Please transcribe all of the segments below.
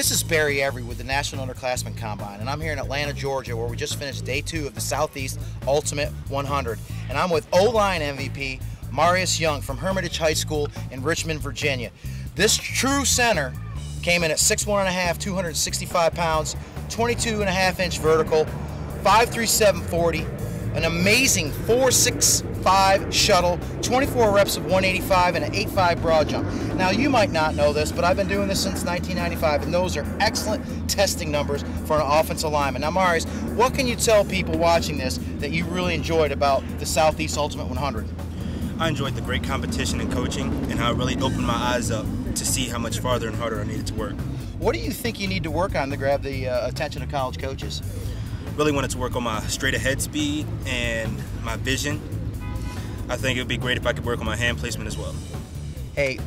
This is Barry Every with the National Underclassmen Combine, and I'm here in Atlanta, Georgia, where we just finished day two of the Southeast Ultimate 100. And I'm with O-line MVP Marius Young from Hermitage High School in Richmond, Virginia. This true center came in at 6'1 and a half, 265 pounds, 22 and a half inch vertical, 5'3", 40, an amazing 465 shuttle, 24 reps of 185 and an 85 broad jump. Now you might not know this, but I've been doing this since 1995 and those are excellent testing numbers for an offensive lineman. Now Marius, what can you tell people watching this that you really enjoyed about the Southeast Ultimate 100? I enjoyed the great competition and coaching and how it really opened my eyes up to see how much farther and harder I needed to work. What do you think you need to work on to grab the uh, attention of college coaches? Really wanted to work on my straight ahead speed and my vision. I think it would be great if I could work on my hand placement as well. Hey,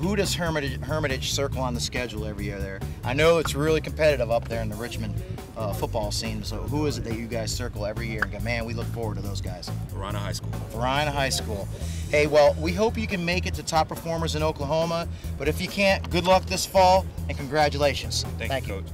who does Hermitage, Hermitage circle on the schedule every year there? I know it's really competitive up there in the Richmond uh, football scene. So who is it that you guys circle every year and go, man, we look forward to those guys? Varina High School. Varina High School. Hey, well, we hope you can make it to top performers in Oklahoma. But if you can't, good luck this fall and congratulations. Thank, Thank you, Coach.